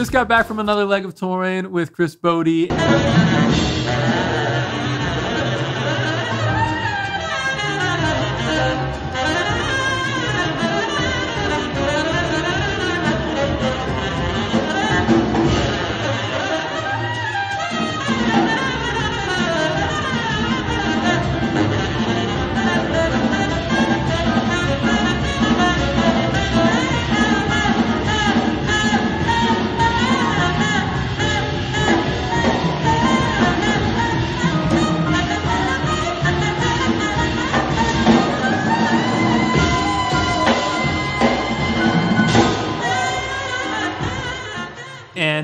just got back from another leg of touring with Chris Botti.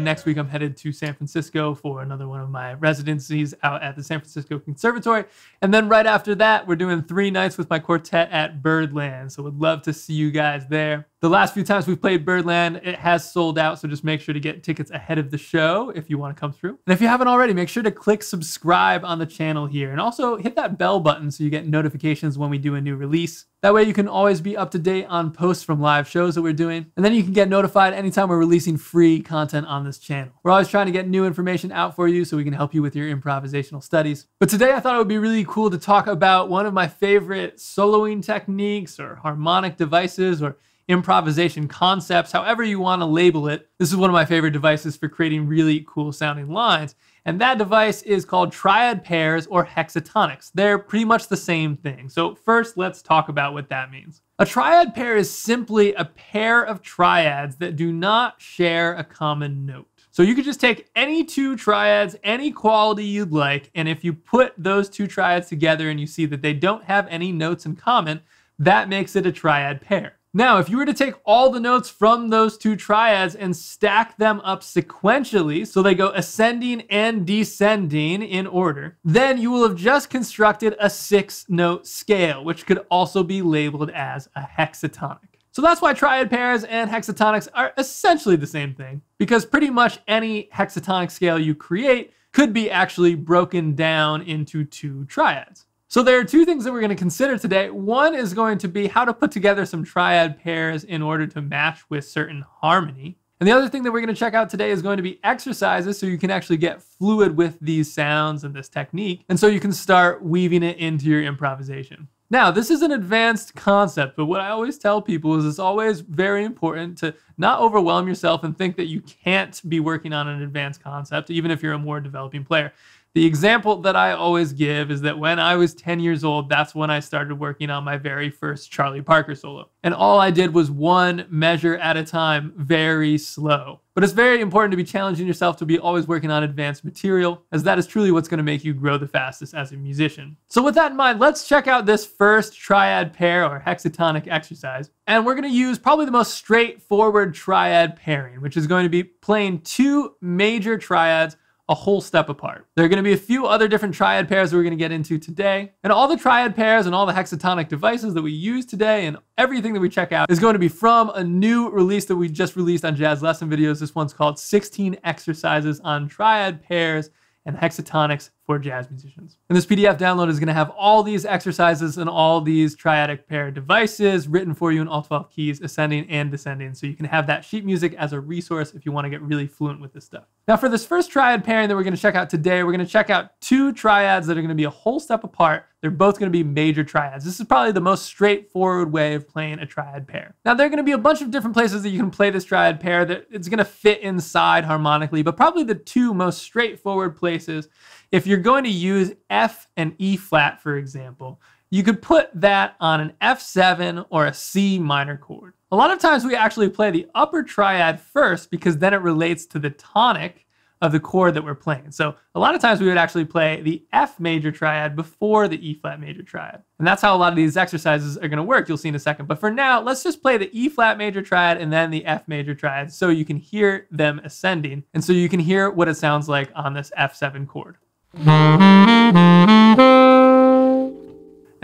Next week, I'm headed to San Francisco for another one of my residencies out at the San Francisco Conservatory. And then right after that, we're doing three nights with my quartet at Birdland. So would love to see you guys there. The last few times we've played Birdland, it has sold out. So just make sure to get tickets ahead of the show if you want to come through. And if you haven't already, make sure to click subscribe on the channel here. And also hit that bell button so you get notifications when we do a new release. That way you can always be up to date on posts from live shows that we're doing. And then you can get notified anytime we're releasing free content on this channel. We're always trying to get new information out for you so we can help you with your improvisational studies. But today I thought it would be really cool to talk about one of my favorite soloing techniques or harmonic devices or improvisation concepts, however you want to label it. This is one of my favorite devices for creating really cool sounding lines. And that device is called triad pairs or hexatonics. They're pretty much the same thing. So first, let's talk about what that means. A triad pair is simply a pair of triads that do not share a common note. So you could just take any two triads, any quality you'd like, and if you put those two triads together and you see that they don't have any notes in common, that makes it a triad pair. Now, if you were to take all the notes from those two triads and stack them up sequentially, so they go ascending and descending in order, then you will have just constructed a six note scale, which could also be labeled as a hexatonic. So that's why triad pairs and hexatonics are essentially the same thing, because pretty much any hexatonic scale you create could be actually broken down into two triads. So there are two things that we're going to consider today. One is going to be how to put together some triad pairs in order to match with certain harmony. And the other thing that we're going to check out today is going to be exercises so you can actually get fluid with these sounds and this technique. And so you can start weaving it into your improvisation. Now, this is an advanced concept, but what I always tell people is it's always very important to not overwhelm yourself and think that you can't be working on an advanced concept, even if you're a more developing player. The example that I always give is that when I was 10 years old, that's when I started working on my very first Charlie Parker solo. And all I did was one measure at a time, very slow. But it's very important to be challenging yourself to be always working on advanced material, as that is truly what's going to make you grow the fastest as a musician. So, with that in mind, let's check out this first triad pair or hexatonic exercise. And we're going to use probably the most straightforward triad pairing, which is going to be playing two major triads a whole step apart. There are going to be a few other different triad pairs that we're going to get into today. And all the triad pairs and all the hexatonic devices that we use today and everything that we check out is going to be from a new release that we just released on Jazz Lesson Videos. This one's called 16 Exercises on Triad Pairs and hexatonics for jazz musicians. And this PDF download is going to have all these exercises and all these triadic pair devices written for you in all 12 keys, ascending and descending. So you can have that sheet music as a resource if you want to get really fluent with this stuff. Now for this first triad pairing that we're going to check out today, we're going to check out two triads that are going to be a whole step apart. They're both going to be major triads. This is probably the most straightforward way of playing a triad pair. Now there are going to be a bunch of different places that you can play this triad pair that it's going to fit inside harmonically, but probably the two most straightforward places if you're going to use F and E flat, for example, you could put that on an F7 or a C minor chord. A lot of times we actually play the upper triad first because then it relates to the tonic of the chord that we're playing. So a lot of times we would actually play the F major triad before the E flat major triad. And that's how a lot of these exercises are going to work. You'll see in a second. But for now, let's just play the E flat major triad and then the F major triad so you can hear them ascending and so you can hear what it sounds like on this F7 chord.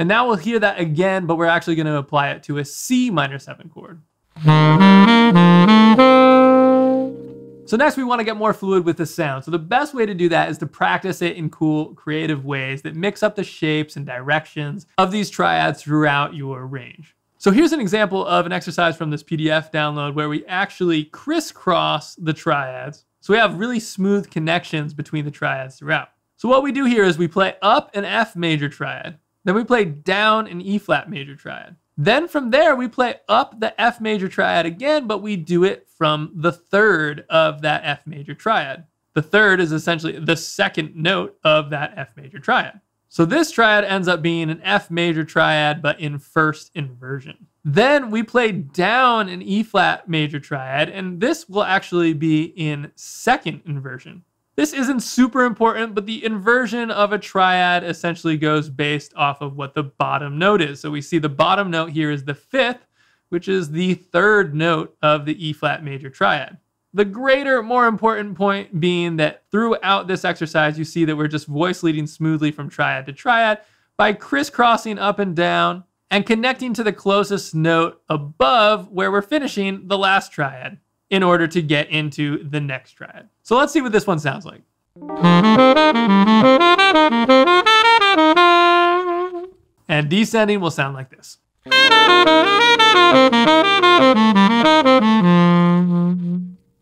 And now we'll hear that again, but we're actually going to apply it to a C minor 7 chord. So next we want to get more fluid with the sound. So the best way to do that is to practice it in cool, creative ways that mix up the shapes and directions of these triads throughout your range. So here's an example of an exercise from this PDF download where we actually crisscross the triads. So we have really smooth connections between the triads throughout. So what we do here is we play up an F major triad, then we play down an E flat major triad. Then from there, we play up the F major triad again, but we do it from the third of that F major triad. The third is essentially the second note of that F major triad. So this triad ends up being an F major triad, but in first inversion. Then we play down an E flat major triad, and this will actually be in second inversion. This isn't super important, but the inversion of a triad essentially goes based off of what the bottom note is. So we see the bottom note here is the fifth, which is the third note of the E flat major triad. The greater, more important point being that throughout this exercise, you see that we're just voice leading smoothly from triad to triad by crisscrossing up and down and connecting to the closest note above where we're finishing the last triad in order to get into the next triad. So let's see what this one sounds like. And descending will sound like this.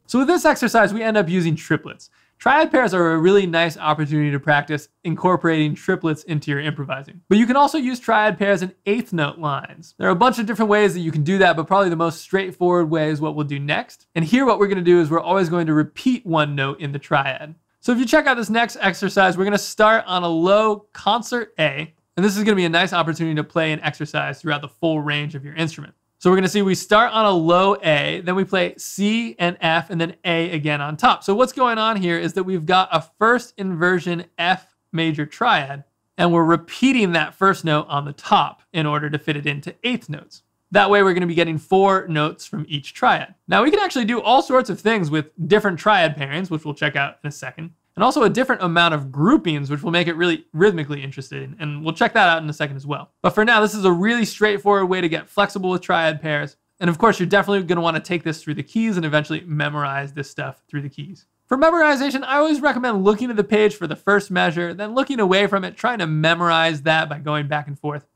So with this exercise, we end up using triplets. Triad pairs are a really nice opportunity to practice incorporating triplets into your improvising. But you can also use triad pairs in eighth note lines. There are a bunch of different ways that you can do that, but probably the most straightforward way is what we'll do next. And here what we're gonna do is we're always going to repeat one note in the triad. So if you check out this next exercise, we're gonna start on a low concert A, and this is gonna be a nice opportunity to play an exercise throughout the full range of your instrument. So we're gonna see we start on a low A, then we play C and F, and then A again on top. So what's going on here is that we've got a first inversion F major triad, and we're repeating that first note on the top in order to fit it into eighth notes. That way we're gonna be getting four notes from each triad. Now we can actually do all sorts of things with different triad pairings, which we'll check out in a second and also a different amount of groupings, which will make it really rhythmically interesting. And we'll check that out in a second as well. But for now, this is a really straightforward way to get flexible with triad pairs. And of course, you're definitely gonna wanna take this through the keys and eventually memorize this stuff through the keys. For memorization, I always recommend looking at the page for the first measure, then looking away from it, trying to memorize that by going back and forth.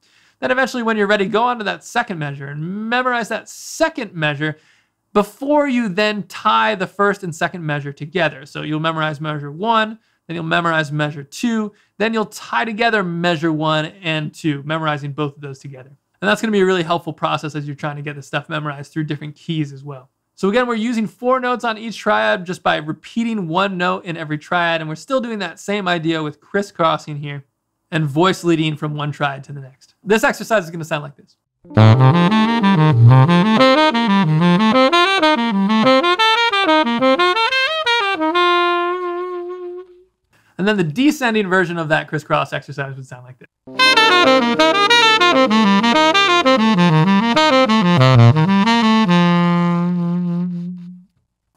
Then eventually, when you're ready, go on to that second measure and memorize that second measure before you then tie the first and second measure together. So you'll memorize measure one, then you'll memorize measure two, then you'll tie together measure one and two, memorizing both of those together. And that's gonna be a really helpful process as you're trying to get this stuff memorized through different keys as well. So again, we're using four notes on each triad just by repeating one note in every triad, and we're still doing that same idea with crisscrossing here and voice leading from one triad to the next. This exercise is gonna sound like this. And then the descending version of that crisscross exercise would sound like this.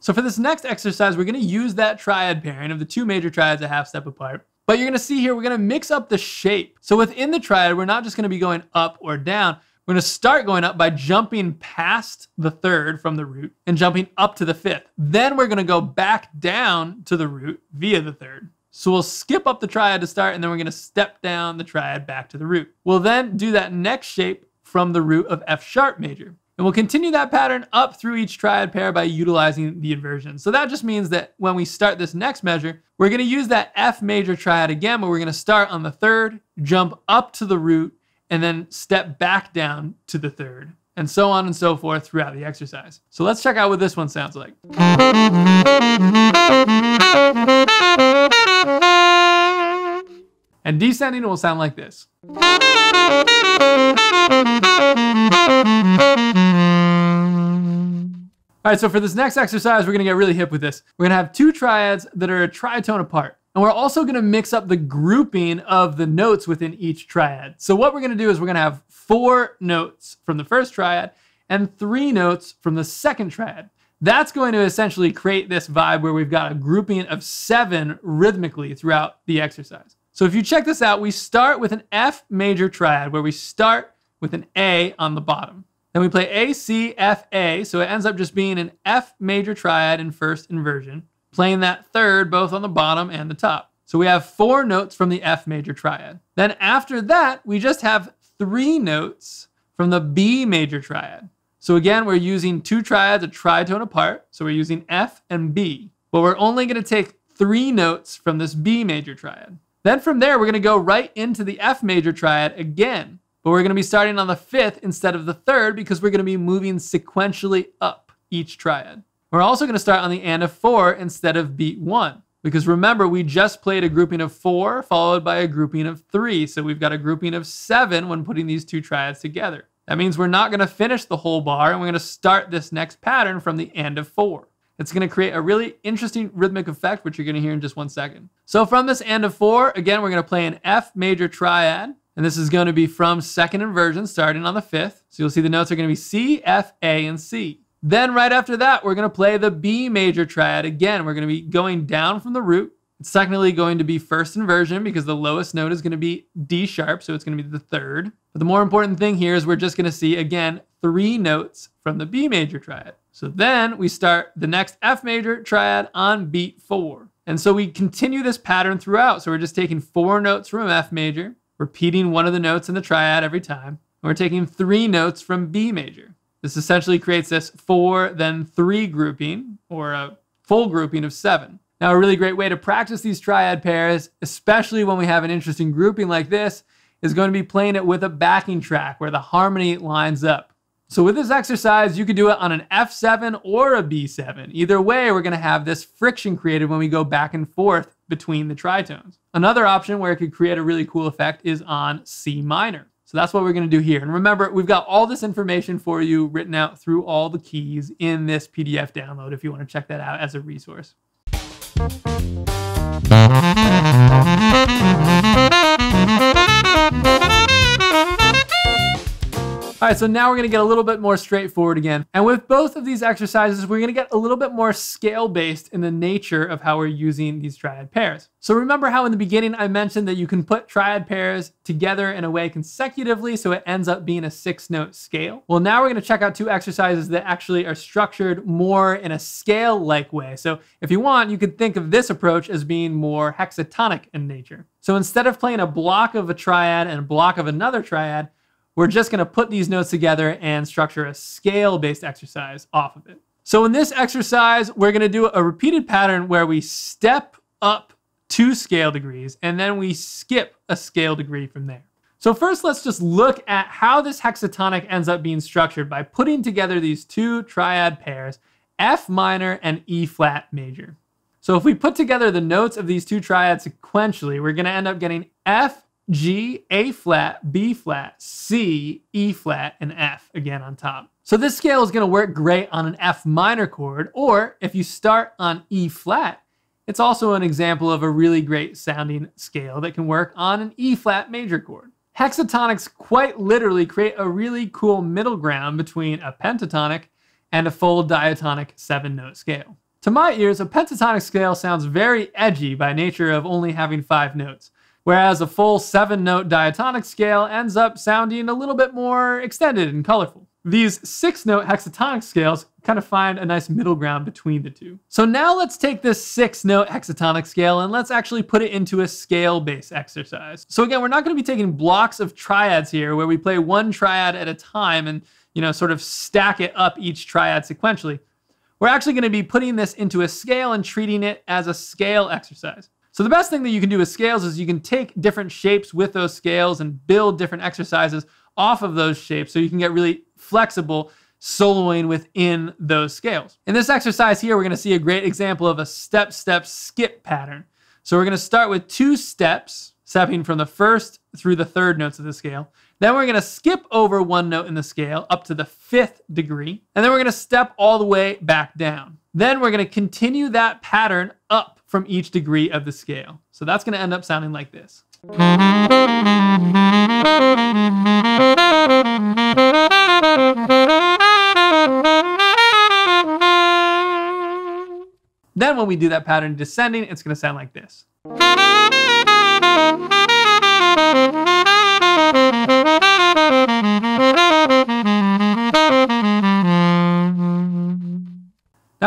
So for this next exercise, we're gonna use that triad pairing of the two major triads a half step apart. But you're gonna see here, we're gonna mix up the shape. So within the triad, we're not just gonna be going up or down, we're to start going up by jumping past the third from the root and jumping up to the fifth. Then we're going to go back down to the root via the third. So we'll skip up the triad to start and then we're going to step down the triad back to the root. We'll then do that next shape from the root of F sharp major. And we'll continue that pattern up through each triad pair by utilizing the inversion. So that just means that when we start this next measure, we're gonna use that F major triad again, but we're gonna start on the third, jump up to the root, and then step back down to the third, and so on and so forth throughout the exercise. So let's check out what this one sounds like. And descending will sound like this. All right, so for this next exercise, we're gonna get really hip with this. We're gonna have two triads that are a tritone apart. And we're also gonna mix up the grouping of the notes within each triad. So what we're gonna do is we're gonna have four notes from the first triad and three notes from the second triad. That's going to essentially create this vibe where we've got a grouping of seven rhythmically throughout the exercise. So if you check this out, we start with an F major triad where we start with an A on the bottom. Then we play A, C, F, A, so it ends up just being an F major triad in first inversion, playing that third both on the bottom and the top. So we have four notes from the F major triad. Then after that, we just have three notes from the B major triad. So again, we're using two triads a tritone apart. So we're using F and B, but we're only gonna take three notes from this B major triad. Then from there, we're gonna go right into the F major triad again, but we're gonna be starting on the fifth instead of the third because we're gonna be moving sequentially up each triad. We're also gonna start on the and of four instead of beat one. Because remember, we just played a grouping of four followed by a grouping of three. So we've got a grouping of seven when putting these two triads together. That means we're not going to finish the whole bar and we're going to start this next pattern from the and of four. It's going to create a really interesting rhythmic effect, which you're going to hear in just one second. So from this and of four, again, we're going to play an F major triad. And this is going to be from second inversion starting on the fifth. So you'll see the notes are going to be C, F, A, and C. Then right after that, we're going to play the B major triad. Again, we're going to be going down from the root. It's technically going to be first inversion because the lowest note is going to be D sharp, so it's going to be the third. But the more important thing here is we're just going to see, again, three notes from the B major triad. So then we start the next F major triad on beat four. And so we continue this pattern throughout. So we're just taking four notes from F major, repeating one of the notes in the triad every time. And we're taking three notes from B major. This essentially creates this four, then three grouping, or a full grouping of seven. Now, a really great way to practice these triad pairs, especially when we have an interesting grouping like this, is going to be playing it with a backing track where the harmony lines up. So with this exercise, you could do it on an F7 or a B7. Either way, we're gonna have this friction created when we go back and forth between the tritones. Another option where it could create a really cool effect is on C minor. So that's what we're going to do here. And remember, we've got all this information for you written out through all the keys in this PDF download if you want to check that out as a resource. All right, so now we're gonna get a little bit more straightforward again. And with both of these exercises, we're gonna get a little bit more scale-based in the nature of how we're using these triad pairs. So remember how in the beginning I mentioned that you can put triad pairs together in a way consecutively so it ends up being a six note scale? Well, now we're gonna check out two exercises that actually are structured more in a scale-like way. So if you want, you could think of this approach as being more hexatonic in nature. So instead of playing a block of a triad and a block of another triad, we're just going to put these notes together and structure a scale-based exercise off of it. So in this exercise, we're going to do a repeated pattern where we step up two scale degrees and then we skip a scale degree from there. So first, let's just look at how this hexatonic ends up being structured by putting together these two triad pairs, F minor and E flat major. So if we put together the notes of these two triads sequentially, we're going to end up getting F G, A flat, B flat, C, E flat, and F again on top. So this scale is going to work great on an F minor chord, or if you start on E flat, it's also an example of a really great sounding scale that can work on an E flat major chord. Hexatonics quite literally create a really cool middle ground between a pentatonic and a full diatonic seven note scale. To my ears, a pentatonic scale sounds very edgy by nature of only having five notes whereas a full seven note diatonic scale ends up sounding a little bit more extended and colorful. These six note hexatonic scales kind of find a nice middle ground between the two. So now let's take this six note hexatonic scale and let's actually put it into a scale based exercise. So again, we're not going to be taking blocks of triads here where we play one triad at a time and, you know, sort of stack it up each triad sequentially. We're actually going to be putting this into a scale and treating it as a scale exercise. So the best thing that you can do with scales is you can take different shapes with those scales and build different exercises off of those shapes so you can get really flexible soloing within those scales. In this exercise here, we're gonna see a great example of a step-step skip pattern. So we're gonna start with two steps, stepping from the first through the third notes of the scale. Then we're gonna skip over one note in the scale up to the fifth degree, and then we're gonna step all the way back down. Then we're gonna continue that pattern up from each degree of the scale. So that's going to end up sounding like this. then when we do that pattern descending, it's gonna sound like this.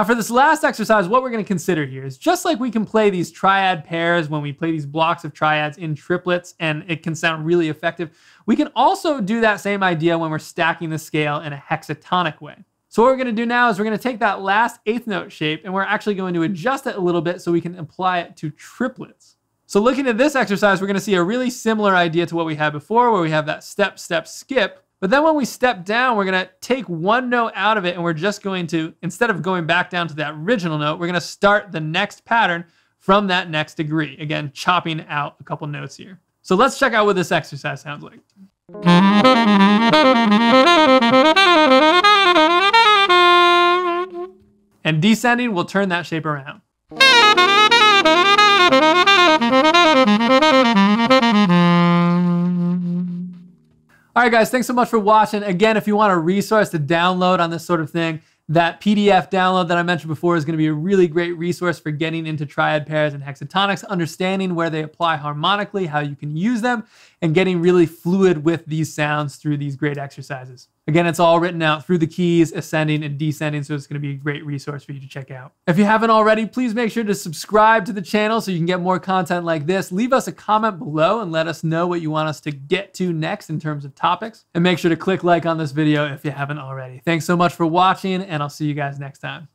Now for this last exercise, what we're gonna consider here is just like we can play these triad pairs when we play these blocks of triads in triplets and it can sound really effective, we can also do that same idea when we're stacking the scale in a hexatonic way. So what we're gonna do now is we're gonna take that last eighth note shape and we're actually going to adjust it a little bit so we can apply it to triplets. So looking at this exercise, we're gonna see a really similar idea to what we had before where we have that step, step, skip, but then when we step down, we're gonna take one note out of it and we're just going to, instead of going back down to that original note, we're gonna start the next pattern from that next degree. Again, chopping out a couple notes here. So let's check out what this exercise sounds like. And descending will turn that shape around. All right, guys, thanks so much for watching. Again, if you want a resource to download on this sort of thing, that PDF download that I mentioned before is going to be a really great resource for getting into triad pairs and hexatonics, understanding where they apply harmonically, how you can use them, and getting really fluid with these sounds through these great exercises. Again, it's all written out through the keys, ascending and descending, so it's going to be a great resource for you to check out. If you haven't already, please make sure to subscribe to the channel so you can get more content like this. Leave us a comment below and let us know what you want us to get to next in terms of topics. And make sure to click like on this video if you haven't already. Thanks so much for watching, and I'll see you guys next time.